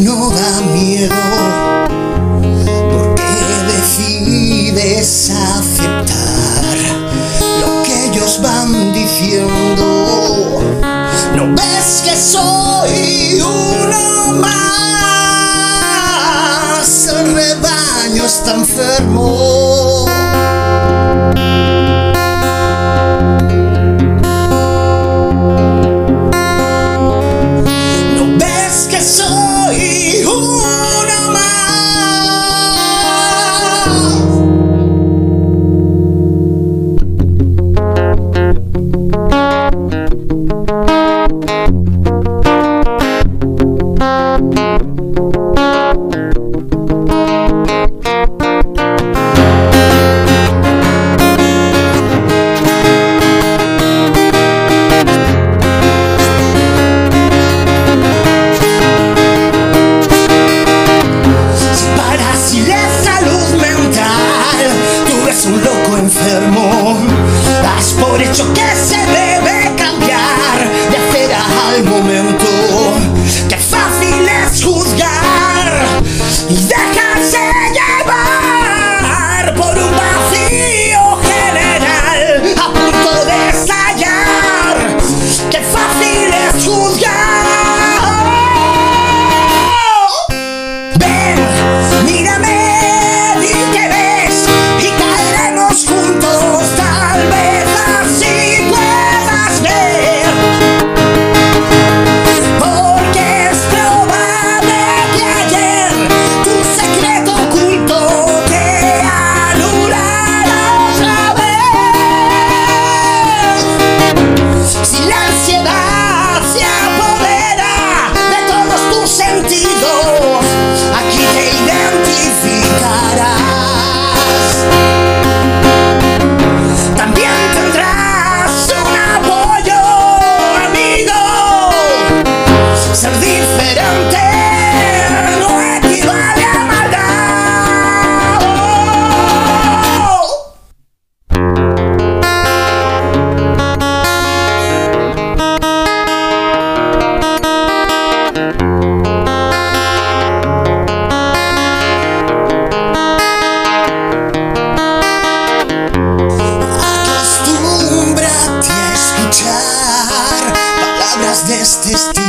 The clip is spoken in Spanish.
no da miedo, porque decides aceptar lo que ellos van diciendo. No ves que soy uno más, el rebaño está enfermo. existir.